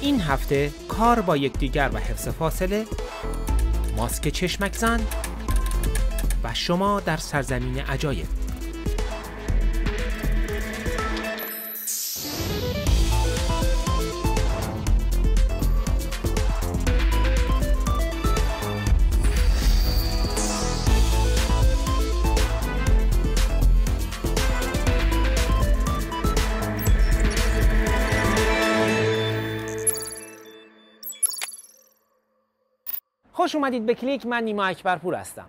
این هفته کار با یکدیگر و حفظ فاصله ماسک چشمک زن و شما در سرزمین عجایب. خوش اومدید به کلیک من نیما اکبرپور هستم.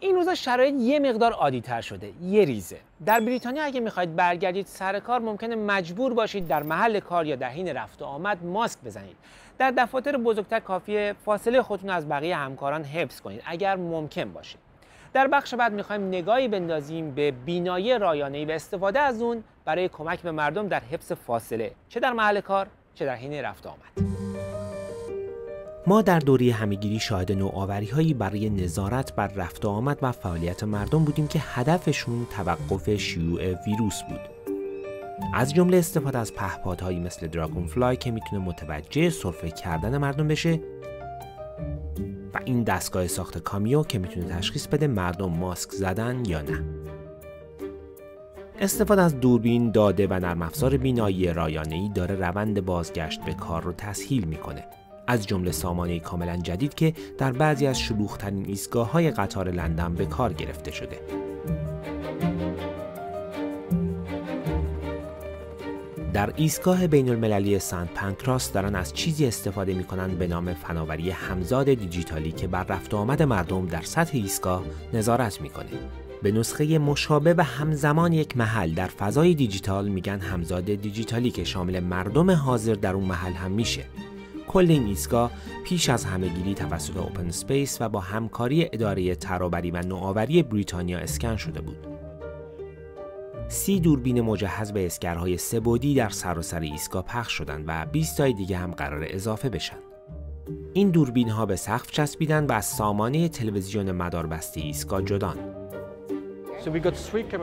این روزا شرایط یه مقدار عادی تر شده یه ریزه. در بریتانیا اگه می‌خواید برگردید سر کار ممکنه مجبور باشید در محل کار یا در حین رفت و آمد ماسک بزنید. در دفاتر بزرگتر کافیه فاصله خودتون از بقیه همکاران حفظ کنید اگر ممکن باشه در بخش بعد می‌خوایم نگاهی بندازیم به بینایی رایانه‌ای و استفاده از اون برای کمک به مردم در حفظ فاصله چه در محل کار چه در حین رفت و آمد. ما در دوره همگیری شاهد نوآوری هایی برای نظارت بر رفت و آمد و فعالیت مردم بودیم که هدفشون توقف شیوع ویروس بود. از جمله استفاده از پهپادهایی مثل دراگون فلای که می‌تونه متوجه سرفه کردن مردم بشه و این دستگاه ساخت کامیو که می‌تونه تشخیص بده مردم ماسک زدن یا نه. استفاده از دوربین، داده و نرم افزار بینایی رایانه‌ای داره روند بازگشت به کار رو تسهیل می‌کنه از جمله سامانه کاملا جدید که در بعضی از شلوغترین ایستگاه های قطار لندن به کار گرفته شده. در ایستگاه بین المللی سنت پنکراس دارن از چیزی استفاده می کنند به نام فناوری همزاد دیجیتالی که بر رفت آمد مردم در سطح ایستگاه نظارت می‌کنه. به نسخه مشابه و همزمان یک محل در فضای دیجیتال میگن همزاد دیجیتالی که شامل مردم حاضر در اون محل هم میشه. کل این ایستگاه پیش از همهگیری توسط OpenSpace و با همکاری اداره ترابری و نوآوری بریتانیا اسکن شده بود. سی دوربین مجهز به اسکنرهای سه‌بعدی در سراسر ایستگاه پخش شدند و 20 تای دیگه هم قرار اضافه بشن. این دوربین ها به سقف چسبیدن و از سامانه تلویزیون مداربسته ایستگاه جدان.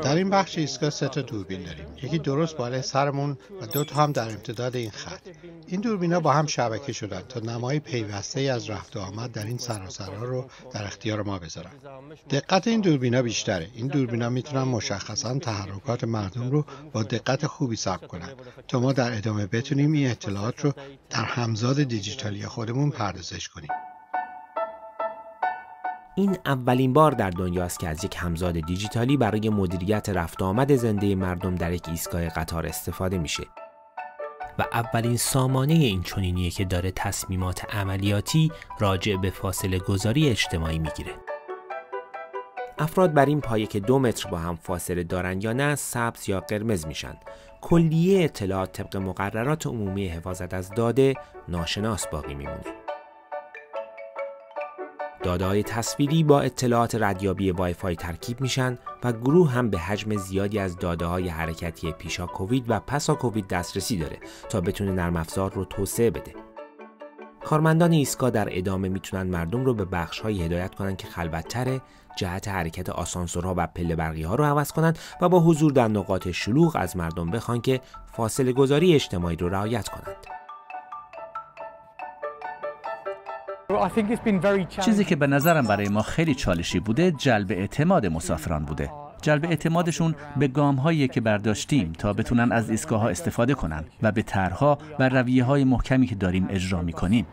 در این بخش ایستگاه سه تا دوربین داریم یکی درست بالای سرمون و دو تا هم در امتداد این خط این دوربینا با هم شبکه شدن تا نمای پیوسته ای از رفت و آمد در این سراسرها رو در اختیار ما بذارن. دقت این دوربینا بیشتره. این دوربینا می‌تونن مشخصا تحرکات مردم رو با دقت خوبی ثبت کنن تا ما در ادامه بتونیم این اطلاعات رو در همزاد دیجیتالی خودمون پردازش کنیم. این اولین بار در دنیاست که از یک همزاد دیجیتالی برای مدیریت رفت آمد زنده مردم در یک ایستگاه قطار استفاده میشه. و اولین سامانه این چنینیه که داره تصمیمات عملیاتی راجع به فاصله گذاری اجتماعی می‌گیره. افراد بر این پایه که دو متر با هم فاصله دارن یا نه سبز یا قرمز میشن. کلیه اطلاعات طبق مقررات عمومی حفاظت از داده ناشناس باقی میمونه. داده های تصویری با اطلاعات ردیابی وای فای ترکیب میشن و گروه هم به حجم زیادی از داده های حرکتی پیشا کووید و پسا کووید دسترسی داره تا بتونه نرم افزار رو توسعه بده. کارمندان ایستگاه در ادامه می‌تونن مردم رو به بخش های هدایت کنن که خلوتتره، جهت حرکت آسانسورها و پله برقی ها رو عوض کنند و با حضور در نقاط شلوغ از مردم بخوان که فاصله گذاری اجتماعی رو رعایت کنند. چیزی که به نظرم برای ما خیلی چالشی بوده جلب اعتماد مسافران بوده جلب اعتمادشون به گام هایی که برداشتیم تا بتونن از ایستگاه ها استفاده کنن و به طرحها و رویه های محکمی که داریم اجرا می کنیم.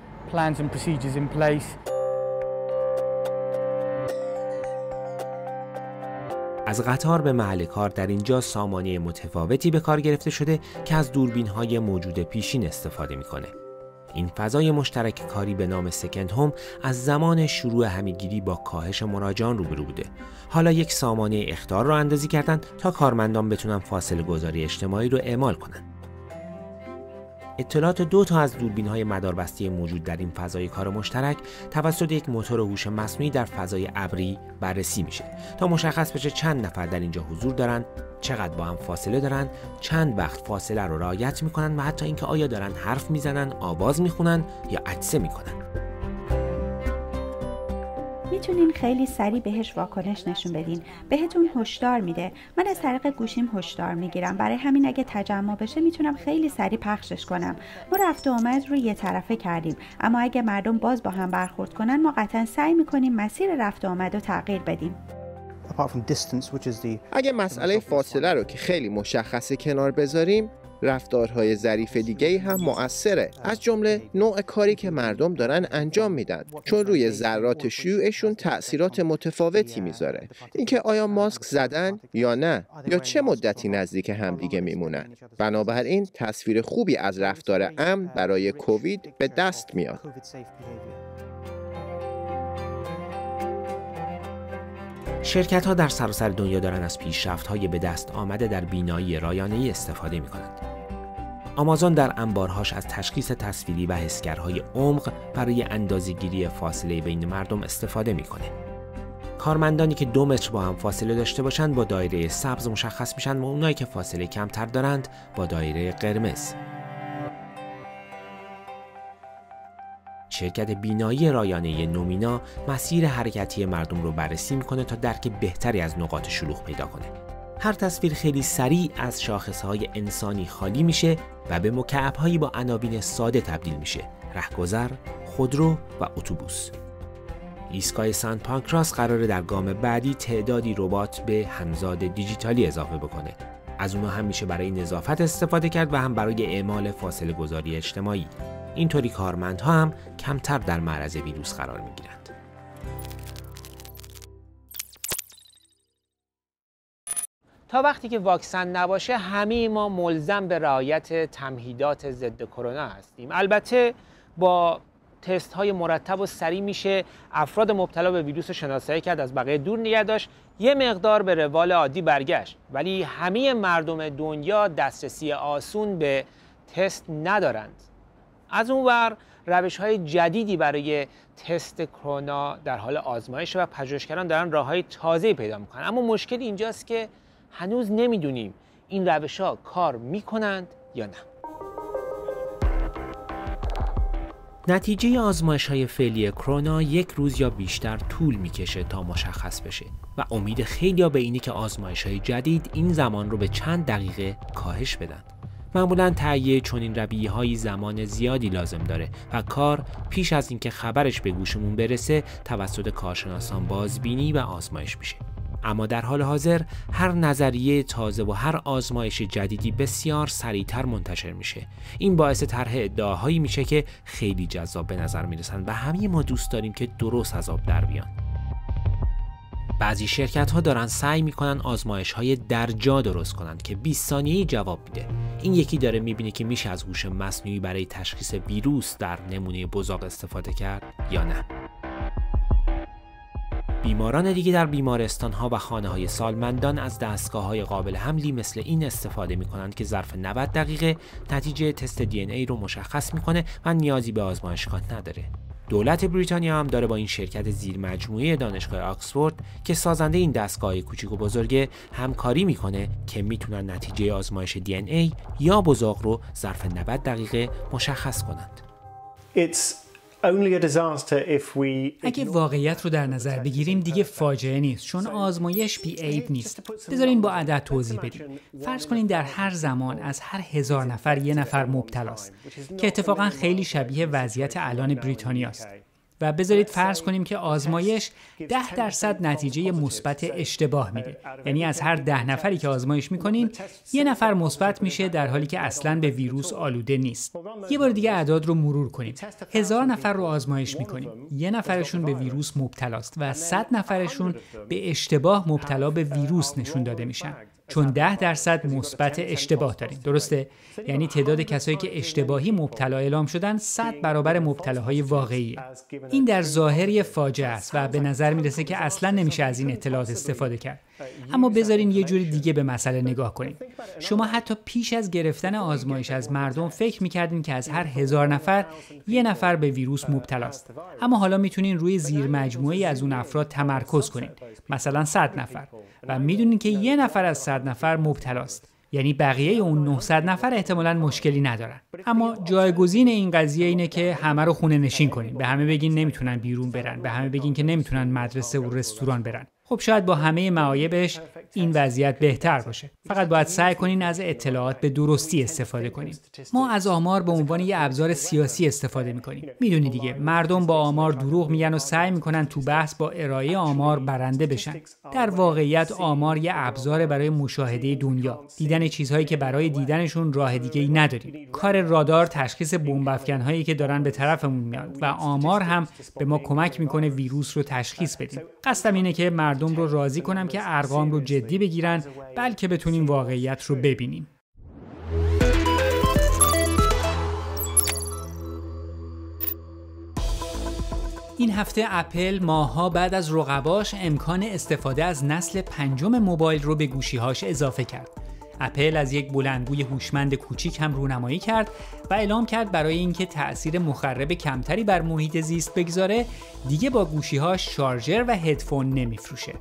از قطار به محل کار در اینجا سامانه متفاوتی به کار گرفته شده که از دوربین های موجود پیشین استفاده می‌کنه. این فضای مشترک کاری به نام سکند هوم از زمان شروع همیگیری با کاهش مراجعان روبرو بوده. حالا یک سامانه اختار را اندازی کردن تا کارمندان بتونن فاصله گذاری اجتماعی رو اعمال کنند. اطلاعات دو تا از دوربین های مداربستی موجود در این فضای کار مشترک توسط یک موتور هوش مصنوعی در فضای ابری بررسی میشه تا مشخص بشه چند نفر در اینجا حضور دارن چقدر با هم فاصله دارن چند وقت فاصله رو رعایت می‌کنن و حتی اینکه آیا دارن حرف می‌زنن آواز می‌خونن یا عطسه می‌کنن. می‌تونین خیلی سریع بهش واکنش نشون بدین. بهتون هشدار میده. من از طریق گوشیم هشدار می‌گیرم. برای همین اگه تجمع بشه می‌تونم خیلی سریع پخشش کنم. ما رفت و آمد رو یه طرفه کردیم. اما اگه مردم باز با هم برخورد کنن ما قطعا سعی می‌کنیم مسیر رفت و آمد رو تغییر بدیم. اگه مسئله فاصله رو که خیلی مشخصه کنار بذاریم رفتارهای ظریف دیگه هم مؤثره. از جمله نوع کاری که مردم دارن انجام میدن چون روی ذرات شیوعشون تاثیرات متفاوتی می‌ذاره. اینکه آیا ماسک زدن یا نه یا چه مدتی نزدیک همدیگه میمونن. بنابراین تصویر خوبی از رفتار امن برای کووید به دست میاد. شرکت ها در سراسر دنیا دارن از پیشرفت های به دست آمده در بینایی رایانه استفاده می کنند. آمازون در انبارهاش از تشخیص تصویری و حسگرهای عمق برای اندازهگیری فاصله بین مردم استفاده می‌کنه. کارمندانی که دو متر با هم فاصله داشته باشند با دایره سبز مشخص میشن و اونایی که فاصله کمتر دارند با دایره قرمز. شرکت بینایی رایانه نومینا مسیر حرکتی مردم رو بررسی می‌کنه تا درک بهتری از نقاط شلوغ پیدا کنه. هر تصویر خیلی سریع از شاخصهای انسانی خالی میشه و به مکعبهایی با عناوین ساده تبدیل میشه. رهگذر، خودرو و اتوبوس. ایستگاه سن پانکراس قراره در گام بعدی تعدادی ربات به همزاد دیجیتالی اضافه بکنه. از اونها هم میشه برای نظافت استفاده کرد و هم برای اعمال فاصله گذاری اجتماعی. اینطوری کارمندها هم کمتر در معرض ویروس قرار می‌گیرند. تا وقتی که واکسن نباشه همه ما ملزم به رعایت تمهیدات ضد کرونا هستیم. البته با تست های مرتب و سریع میشه افراد مبتلا به ویروس شناسایی کرد از بقیه دور نگه داشت. یه مقدار به روال عادی برگشت ولی همه مردم دنیا دسترسی آسون به تست ندارند. از اون ور روش های جدیدی برای تست کرونا در حال آزمایش و پژوهشگران دارن راه های تازه پیدا می‌کنن. اما مشکل اینجاست که هنوز نمی‌دونیم این روش ها کار می‌کنند یا نه نتیجه آزمایش های فعلی کرونا یک روز یا بیشتر طول می‌کشه تا مشخص بشه و امید خیلی به اینه که آزمایش های جدید این زمان رو به چند دقیقه کاهش بدن. معمولا تهیه چنین رویه های زمان زیادی لازم داره و کار پیش از اینکه خبرش به گوشمون برسه توسط کارشناسان بازبینی و آزمایش میشه. اما در حال حاضر هر نظریه تازه و هر آزمایش جدیدی بسیار سریعتر منتشر میشه. این باعث طرح ادعاهایی میشه که خیلی جذاب به نظر می‌رسن و همه ما دوست داریم که درست از آب در بیان. بعضی شرکت ها دارن سعی می‌کنن آزمایش های در جا درست کنن که 20 ثانیه‌ای جواب میده. این یکی داره می‌بینه که میشه از هوش مصنوعی برای تشخیص ویروس در نمونه بزاق استفاده کرد یا نه. بیماران دیگه در بیمارستان ها و خانه های سالمندان از دستگاه های قابل حملی مثل این استفاده می کنند که ظرف 90 دقیقه نتیجه تست دی ای رو مشخص می‌کنه و نیازی به آزمایشگاه نداره. دولت بریتانیا هم داره با این شرکت زیر مجموعه دانشگاه آکسفورد که سازنده این دستگاه کوچیک و بزرگه همکاری می‌کنه که می‌تونن نتیجه آزمایش دی ای یا بزاق رو ظرف 90 دقیقه مشخص کنند. اگه واقعیت رو در نظر بگیریم دیگه فاجعه نیست چون آزمایش بی عیب نیست. بذارین با عدد توضیح بدیم. فرض کنین در هر زمان از هر هزار نفر یه نفر مبتلاست که اتفاقا خیلی شبیه وضعیت الان بریتانیاست. و بذارید فرض کنیم که آزمایش ده درصد نتیجه مثبت اشتباه میده. یعنی از هر ده نفری که آزمایش می‌کنین یه نفر مثبت میشه در حالی که اصلا به ویروس آلوده نیست. یه بار دیگه اعداد رو مرور کنیم. هزار نفر رو آزمایش می‌کنیم. یه نفرشون به ویروس مبتلاست و صد نفرشون به اشتباه مبتلا به ویروس نشون داده میشن. چون ده درصد مثبت اشتباه داریم. درسته؟ یعنی تعداد کسایی که اشتباهی مبتلا اعلام شدن 100 برابر مبتلاهای واقعی این در ظاهر فاجعه است و به نظر می‌رسه که اصلا نمیشه از این اطلاعات استفاده کرد. اما بذارین یه جوری دیگه به مسئله نگاه کنیم. شما حتی پیش از گرفتن آزمایش از مردم فکر می‌کردین که از هر هزار نفر یه نفر به ویروس مبتلاست. اما حالا می‌تونین روی زیر مجموعه از اون افراد تمرکز کنین. مثلا 100 نفر. و می‌دونین که یه نفر از 100 نفر مبتلاست. یعنی بقیه اون 900 نفر احتمالا مشکلی ندارن. اما جایگزین این قضیه اینه که همه رو خونه نشین کنین به همه بگین نمی‌تونن بیرون برن. به همه بگین که نمی‌تونن مدرسه و رستوران برن. خب شاید با همه معایبش این وضعیت بهتر باشه. فقط باید سعی کنین از اطلاعات به درستی استفاده کنیم ما از آمار به عنوان یه ابزار سیاسی استفاده می‌کنیم. می‌دونی دیگه مردم با آمار دروغ میگن و سعی می‌کنن تو بحث با ارائه آمار برنده بشن. در واقعیت آمار یه ابزار برای مشاهده دنیا. دیدن چیزهایی که برای دیدنشون راه دیگه ای نداریم. کار رادار تشخیص بمب هایی که دارن به طرفمون میاد و آمار هم به ما کمک می‌کنه ویروس رو تشخیص بدیم. قصدم اینه که مردم رو راضی کنم که ارقام رو جدی بگیرن بلکه بتونیم واقعیت رو ببینیم این هفته اپل ماها بعد از رقباش امکان استفاده از نسل پنجم موبایل رو به گوشیهاش اضافه کرد. اپل از یک بلندگوی هوشمند کوچیک هم رونمایی کرد و اعلام کرد برای اینکه تأثیر مخرب کمتری بر محیط زیست بگذاره دیگه با گوشیهاش شارژر و هدفون نمیفروشه.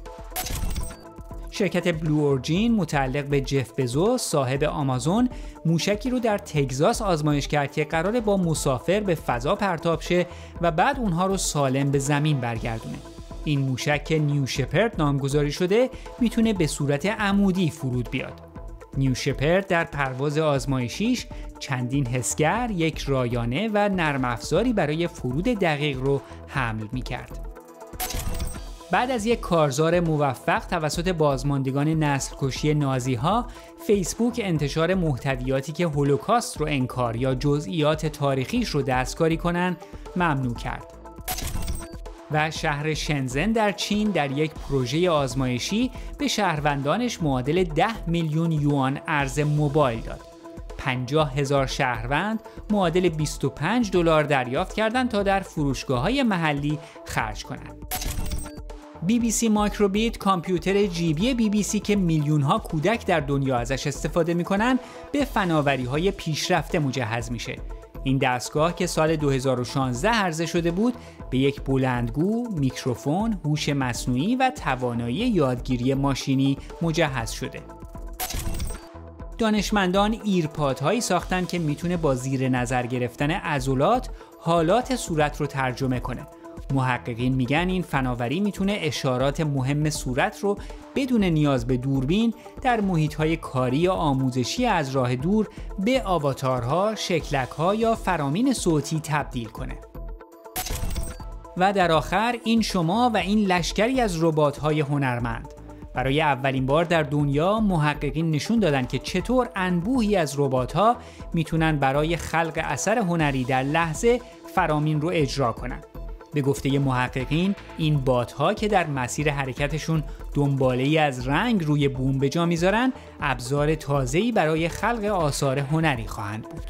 شرکت بلو اورجین متعلق به جف بزو صاحب آمازون موشکی رو در تگزاس آزمایش کرد که قراره با مسافر به فضا پرتاب شه و بعد اونها رو سالم به زمین برگردونه. این موشک که نیو شپرد نامگذاری شده می‌تونه به صورت عمودی فرود بیاد. نیو شپرد در پرواز آزمایشیش چندین حسگر، یک رایانه و نرم افزاری برای فرود دقیق رو حمل می کرد. بعد از یک کارزار موفق توسط بازماندگان نسل کشی نازی ها، فیسبوک انتشار محتویاتی که هولوکاست رو انکار یا جزئیات تاریخیش رو دستکاری کنند ممنوع کرد. و شهر شنزن در چین در یک پروژه آزمایشی به شهروندانش معادل 10 میلیون یوان ارز موبایل داد. 50 هزار شهروند معادل 25 دلار دریافت کردند تا در فروشگاه های محلی خرج کنند. BBC micro:bit کامپیوتر جیبی بی بی سی که میلیون ها کودک در دنیا ازش استفاده می‌کنن به فناوری های پیشرفته مجهز میشه این دستگاه که سال 2016 عرضه شده بود به یک بلندگو، میکروفون، هوش مصنوعی و توانایی یادگیری ماشینی مجهز شده. دانشمندان AirPod هایی ساختن که می‌تونه با زیر نظر گرفتن عضلات حالات صورت رو ترجمه کنه. محققین میگن این فناوری می‌تونه اشارات مهم صورت رو بدون نیاز به دوربین در محیطهای کاری یا آموزشی از راه دور به آواتارها، شکلکها یا فرامین صوتی تبدیل کنه. و در آخر این شما و این لشکری از ربات‌های هنرمند برای اولین بار در دنیا محققین نشون دادن که چطور انبوهی از ربات‌ها می‌تونن برای خلق اثر هنری در لحظه فرامین رو اجرا کنند. به گفته محققین این بات ها که در مسیر حرکتشون دنباله ای از رنگ روی بوم به جا می‌ذارن ابزار تازه‌ای برای خلق آثار هنری خواهند بود.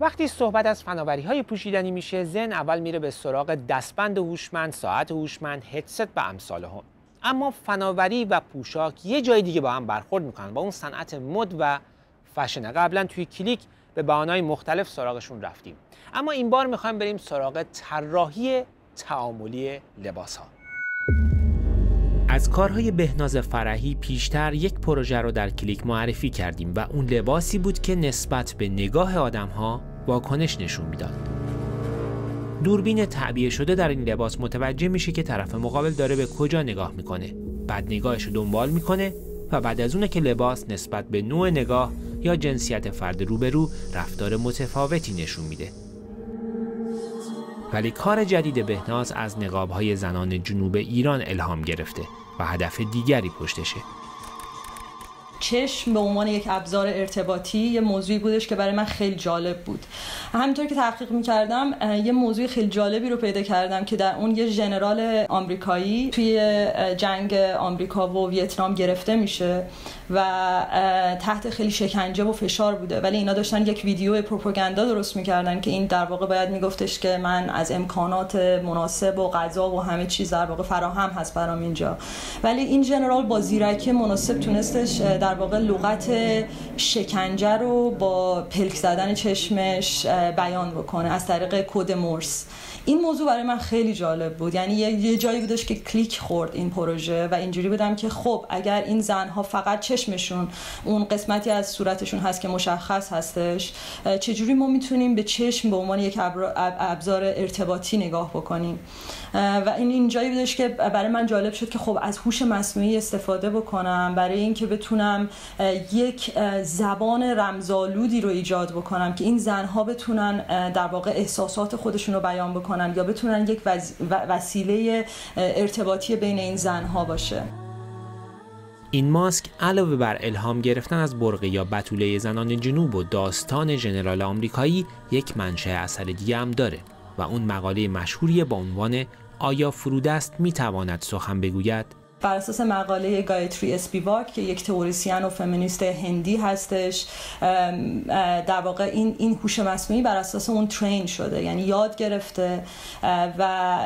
وقتی صحبت از فناوری های پوشیدنی میشه زن اول میره به سراغ دستبند هوشمند، ساعت هوشمند، هدست و امثال هم. اما فناوری و پوشاک یه جای دیگه با هم برخورد می‌کنن با اون صنعت مد و فشن. قبلا توی کلیک به بهانه‌های مختلف سراغشون رفتیم. اما این بار می‌خوایم بریم سراغ طراحی تعاملی لباس ها از کارهای بهناز فرحی پیشتر یک پروژه رو در کلیک معرفی کردیم و اون لباسی بود که نسبت به نگاه آدم ها واکنش نشون می‌داد. دوربین تعبیه شده در این لباس متوجه میشه که طرف مقابل داره به کجا نگاه می‌کنه. بعد نگاهش رو دنبال می‌کنه و بعد از اونه که لباس نسبت به نوع نگاه یا جنسیت فرد روبرو رفتار متفاوتی نشون میده. ولی کار جدید بهناز از نقابهای زنان جنوب ایران الهام گرفته و هدف دیگری پشتشه. چشم به عنوان یک ابزار ارتباطی یه موضوعی بودش که برای من خیلی جالب بود. همینطور که تحقیق می‌کردم یه موضوع خیلی جالبی رو پیدا کردم که در اون یه ژنرال آمریکایی توی جنگ آمریکا و ویتنام گرفته میشه و تحت خیلی شکنجه و فشار بوده. ولی اینا داشتن یک ویدیو پروپاگاندا درست می‌کردن که این در واقع باید میگفتش که من از امکانات مناسب و غذا و همه چیز در واقع فراهم هست برام اینجا. ولی این جنرال با زیرکی مناسب تونستش در واقع لغت شکنجه رو با پلک زدن چشمش بیان بکنه از طریق کد مورس این موضوع برای من خیلی جالب بود. یعنی یه جایی بودش که کلیک خورد این پروژه و اینجوری بودم که خب اگر این زنها فقط چشمشون اون قسمتی از صورتشون هست که مشخص هستش چجوری ما می‌تونیم به چشم به عنوان یک ابزار ارتباطی نگاه بکنیم؟ و این اینجایی بودش که برای من جالب شد که خب از هوش مصنوعی استفاده بکنم برای اینکه بتونم یک زبان رمزآلودی رو ایجاد بکنم که این زنها بتونن در واقع احساسات خودشون رو بیان بکنن. یا بتونن یک وسیله ارتباطی بین این زنها باشه. این ماسک علاوه بر الهام گرفتن از برقه یا بطوله زنان جنوب و داستان ژنرال آمریکایی یک منشأ اثر دیگه هم داره و اون مقاله مشهوری با عنوان آیا فرودست می‌تواند سخن بگوید؟ بر اساس مقاله گایتری اسپیواک که یک تئوریسین و فمینیست هندی هستش در واقع این این هوش مصنوعی بر اساس اون ترین شده یعنی یاد گرفته و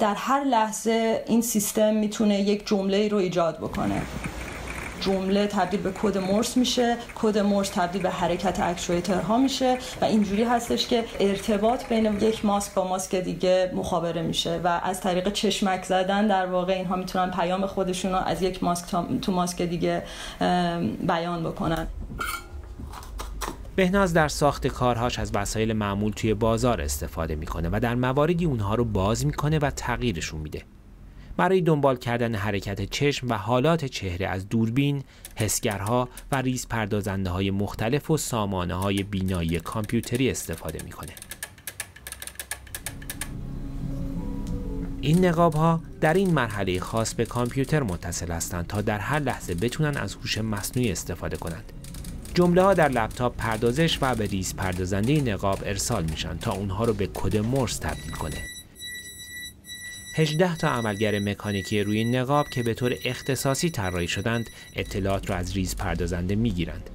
در هر لحظه این سیستم می‌تونه یک جمله رو ایجاد بکنه. جمله تبدیل به کد مورس میشه کد مورس تبدیل به حرکت اکچویترها میشه و اینجوری هستش که ارتباط بین یک ماسک با ماسک دیگه مخابره میشه و از طریق چشمک زدن در واقع اینها می‌تونن پیام خودشون رو از یک ماسک تو ماسک دیگه بیان بکنن. بهناز در ساخت کارهاش از وسایل معمول توی بازار استفاده می‌کنه و در مواردی اونها رو باز می‌کنه و تغییرشون میده. برای دنبال کردن حرکت چشم و حالات چهره از دوربین، حسگرها و ریز پردازنده های مختلف و سامانه های بینایی کامپیوتری استفاده می‌کنه. این نقاب ها در این مرحله خاص به کامپیوتر متصل هستند تا در هر لحظه بتونن از هوش مصنوعی استفاده کنند. جمله ها در لپتاپ پردازش و به ریز پردازنده نقاب ارسال میشن تا اونها رو به کد مورس تبدیل کنه. 18 تا عملگر مکانیکی روی نقاب که به طور اختصاصی طراحی شدند اطلاعات را از ریز پردازنده می‌گیرند.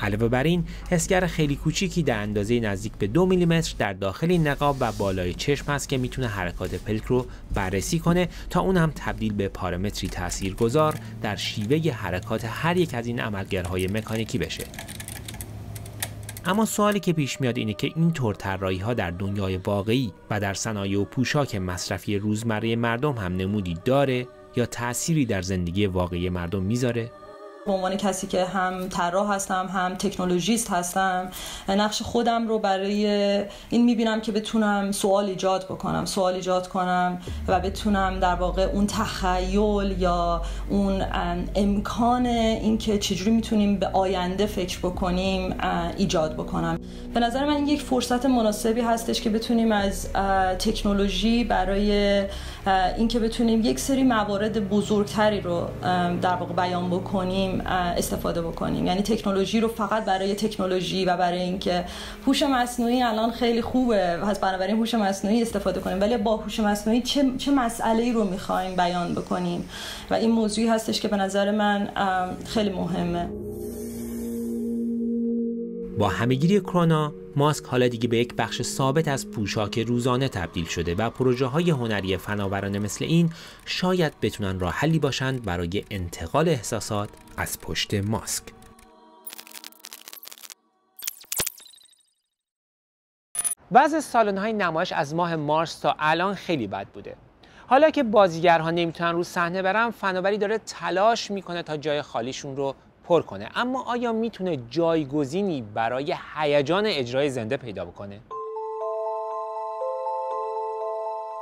علاوه بر این حسگر خیلی کوچیکی در اندازه نزدیک به دو میلیمتر در داخل نقاب و بالای چشم است که می‌تونه حرکات پلک رو بررسی کنه تا اون هم تبدیل به پارامتری تاثیرگذار در شیوه حرکات هر یک از این عملگرهای مکانیکی بشه. اما سوالی که پیش میاد اینه که این طور طراحی ها در دنیای واقعی و در صنایع و پوشاک مصرفی روزمره مردم هم نمودی داره یا تأثیری در زندگی واقعی مردم می‌ذاره؟ به عنوان کسی که هم طراح هستم هم تکنولوژیست هستم نقش خودم رو برای این می‌بینم که بتونم سوال ایجاد بکنم سوال ایجاد کنم و بتونم در واقع اون تخیل یا اون امکان اینکه چجوری می‌تونیم به آینده فکر بکنیم ایجاد بکنم. به نظر من این یک فرصت مناسبی هستش که بتونیم از تکنولوژی برای اینکه بتونیم یک سری موارد بزرگتری رو در واقع بیان بکنیم استفاده بکنیم. یعنی تکنولوژی رو فقط برای تکنولوژی و برای اینکه هوش مصنوعی الان خیلی خوبه. پس بنابراین هوش مصنوعی استفاده کنیم. ولی با هوش مصنوعی چه, چه مسئله ای رو می‌خوایم بیان بکنیم؟ و این موضوعی هستش که به نظر من خیلی مهمه. با همهگیری کرونا ماسک حالا دیگه به یک بخش ثابت از پوشاک روزانه تبدیل شده و پروژه های هنری فناورانه مثل این شاید بتونن راه حلی باشند برای انتقال احساسات از پشت ماسک. وضع سالن های نمایش از ماه مارس تا الان خیلی بد بوده. حالا که بازیگرها نمی‌تونن رو صحنه برن فناوری داره تلاش می‌کنه تا جای خالیشون رو پر کنه. اما آیا می‌تونه جایگزینی برای هیجان اجرای زنده پیدا بکنه؟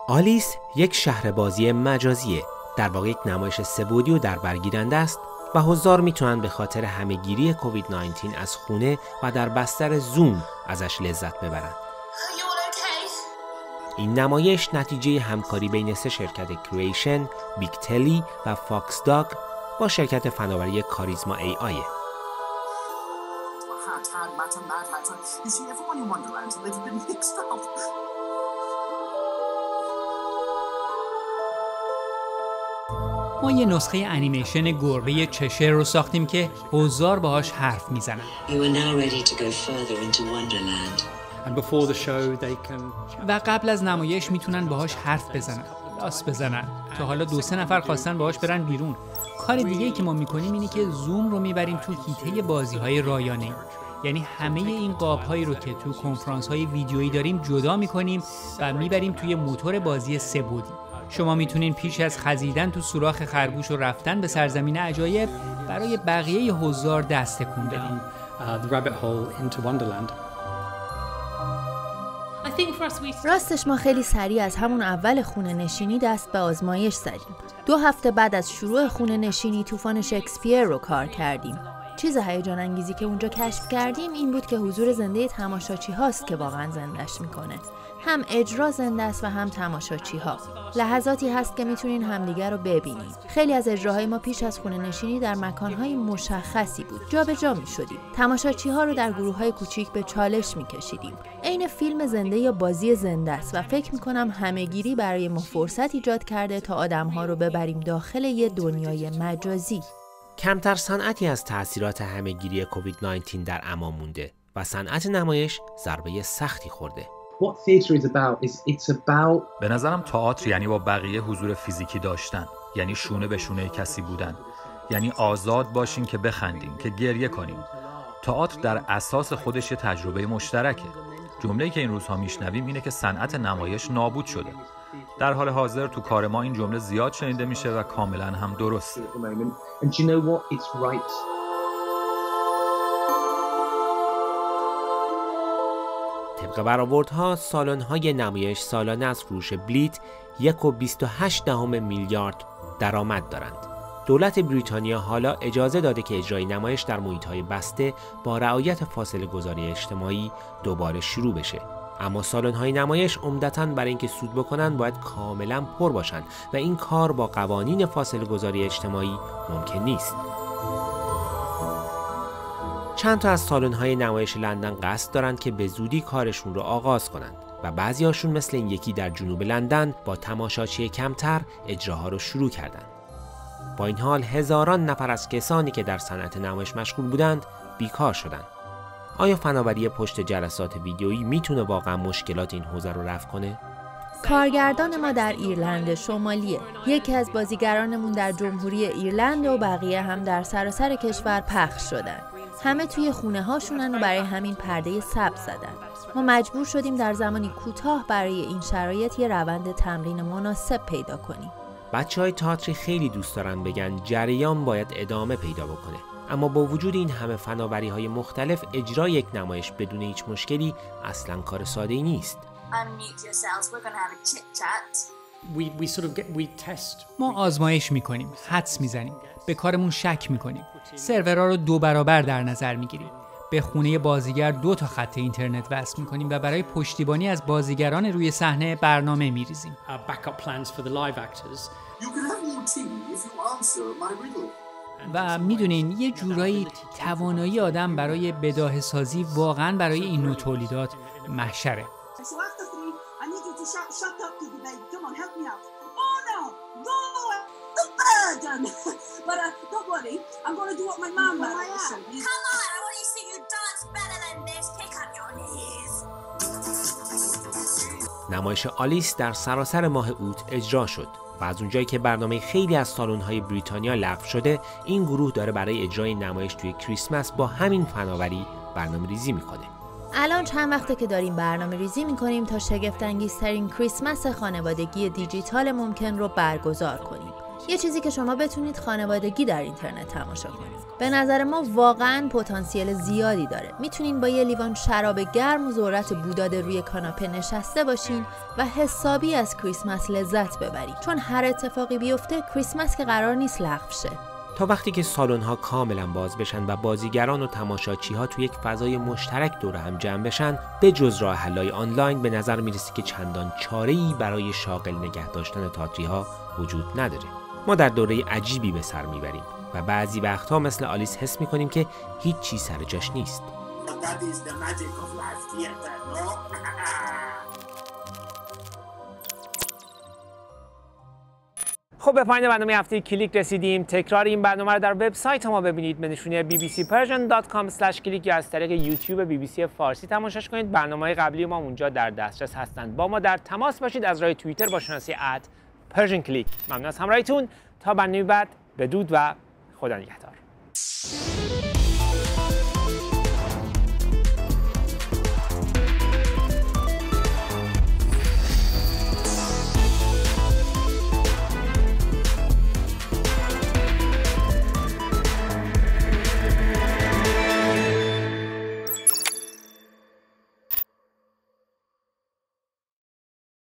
آلیس یک شهر بازی مجازیه. در واقع یک نمایش سبودی و در برگیرنده است و هزار می‌تونن به خاطر همهگیری کووید 19 از خونه و در بستر زوم ازش لذت ببرن. این نمایش نتیجه همکاری بین سه شرکت کریشن، Big Telly و Foxdog با شرکت فناوری Charisma AI یه. ما یه نسخه انیمیشن گربه چشایر رو ساختیم که حضار باهاش حرف می‌زنن. و قبل از نمایش می‌تونن باهاش حرف بزنن. لاس بزنن. تا حالا دو سه نفر خواستن باهاش برن بیرون. کار دیگه ای که ما می‌کنیم اینه که زوم رو می‌بریم تو هیته بازی های رایانه یعنی همه این قاب هایی رو که تو کنفرانس های ویدیویی داریم جدا می‌کنیم و می‌بریم توی موتور بازی سبودی شما می‌تونین پیش از خزیدن تو سوراخ خرگوش و رفتن به سرزمین عجایب برای بقیه هزار دست تکون بدین راستش ما خیلی سریع از همون اول خونه نشینی دست به آزمایش زدیم. دو هفته بعد از شروع خونه نشینی طوفان شکسپیر رو کار کردیم. چیز هیجان انگیزی که اونجا کشف کردیم این بود که حضور زنده تماشاچی هاست که واقعا زندش می‌کنه. هم اجرا زنده است و هم تماشاچی ها لحظاتی هست که می‌تونین همدیگر رو ببینید خیلی از اجراهای ما پیش از خونه نشینی در مکانهای مشخصی بود. جابجا جا می شدیم تماشاچی ها رو در گروه های کوچیک به چالش میکشیدیم. عین فیلم زنده یا بازی زنده است و فکر می‌کنم همهگیری برای ما فرصت ایجاد کرده تا آدم ها رو ببریم داخل یه دنیای مجازی. کمتر صنعتی از تاثیرات همهگیری کووید 19 در امان مونده و صنعت نمایش ضربه سختی خورده. به نظرم تئاتر یعنی با بقیه حضور فیزیکی داشتن یعنی شونه به شونه کسی بودن. یعنی آزاد باشیم که بخندیم که گریه کنیم تئاتر در اساس خودش یه تجربه مشترکه. جمله‌ای که این روزها میشنویم اینه که صنعت نمایش نابود شده. در حال حاضر تو کار ما این جمله زیاد شنیده میشه و کاملا هم درسته طبق برآوردها های نمایش سالانه از فروش بلیت یک و 28 دهم میلیارد درآمد دارند. دولت بریتانیا حالا اجازه داده که اجرای نمایش در های بسته با رعایت فاصله گذاری اجتماعی دوباره شروع بشه. اما های نمایش عمدتا برای اینکه سود بکنن باید کاملا پر باشند و این کار با قوانین فاصله گذاری اجتماعی ممکن نیست. چند تا از سالن های نمایش لندن قصد دارند که به زودی کارشون رو آغاز کنند و بعضی هاشون مثل این یکی در جنوب لندن با تماشاچی کمتر اجراها رو شروع کردند. با این حال هزاران نفر از کسانی که در صنعت نمایش مشغول بودند بیکار شدند. آیا فناوری پشت جلسات ویدیویی می‌تونه واقعا مشکلات این حوزه رو رفع کنه؟ کارگردان ما در ایرلند شمالیه یکی از بازیگرانمون در جمهوری ایرلند و بقیه هم در سراسر کشور پخش شدن همه توی خونه هاشونن و برای همین پرده سبز زدن. ما مجبور شدیم در زمانی کوتاه برای این شرایط یه روند تمرین مناسب پیدا کنیم. بچه های تاتری خیلی دوست دارن بگن جریان باید ادامه پیدا بکنه. اما با وجود این همه فناوری های مختلف اجرای یک نمایش بدون هیچ مشکلی اصلا کار ساده ای نیست ما آزمایش می‌کنیم حدس می‌زنیم. به کارمون شک می‌کنیم. سرورها رو دو برابر در نظر می‌گیریم. به خونه بازیگر دو تا خط اینترنت وصل می‌کنیم و برای پشتیبانی از بازیگران روی صحنه برنامه میریزیم. و می‌دونین یه جورایی توانایی آدم برای بداه سازی واقعا برای این نوع تولیدات محشره. But uh, don't worry, I'm gonna do what my mom Come on, I want to see you dance better than this. Pick up your knees. نمایش آلیس در سراسر ماه اوت اجرا شد و از اونجایی که برنامه خیلی از های بریتانیا لغو شده این گروه داره برای اجرای نمایش توی کریسمس با همین فناوری برنامه ریزی می‌کنه. الان چند وقته که داریم برنامه ریزی می‌کنیم تا شگفتانگیزترین کریسمس خانوادگی دیجیتال ممکن رو برگزار کنیم. یه چیزی که شما بتونید خانوادگی در اینترنت تماشا کنید. به نظر ما واقعا پتانسیل زیادی داره. می‌تونین با یه لیوان شراب گرم و ذرت بوداد روی کاناپه نشسته باشین و حسابی از کریسمس لذت ببرید. چون هر اتفاقی بیفته کریسمس که قرار نیست لغو شه. تا وقتی که سالن ها کاملا باز بشن و بازیگران و تماشاچی ها تو یک فضای مشترک دور هم جمع بشن به جز راه حلای آنلاین به نظر می‌رسه که چندان چاره ای برای شاغل نگه داشتن تاتری ها وجود نداره. ما در دوره عجیبی به سر می‌بریم و بعضی وقتها مثل آلیس حس می‌کنیم که هیچ چیز سر جاش نیست. خب به پایان برنامه هفته کلیک رسیدیم. تکرار این برنامه رو در وبسایت ما ببینید. به نشونی bbcpersian.com Click یا از طریق یوتیوب بی بی سی فارسی تماشاش کنید. برنامه قبلی ما اونجا در دسترس هستند. با ما در تماس باشید. از راه توییتر با شناسه‌ی Persian Click ممنون از همراهیتون. تا برنامه بعد بدرود و خدا نگهدار.